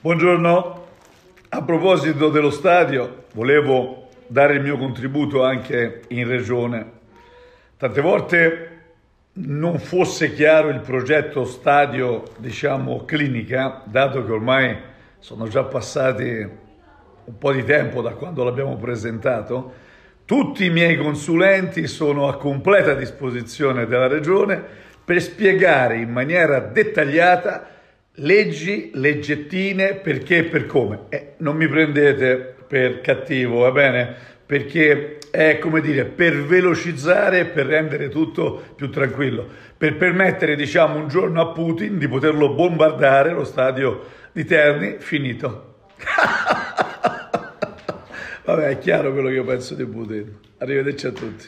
Buongiorno, a proposito dello stadio, volevo dare il mio contributo anche in regione. Tante volte non fosse chiaro il progetto stadio, diciamo, clinica, dato che ormai sono già passati un po' di tempo da quando l'abbiamo presentato, tutti i miei consulenti sono a completa disposizione della regione per spiegare in maniera dettagliata leggi, leggettine, perché e per come. Eh, non mi prendete per cattivo, va bene? Perché è come dire, per velocizzare, per rendere tutto più tranquillo, per permettere, diciamo, un giorno a Putin di poterlo bombardare lo stadio di Terni, finito. Vabbè, è chiaro quello che io penso di Putin. Arrivederci a tutti.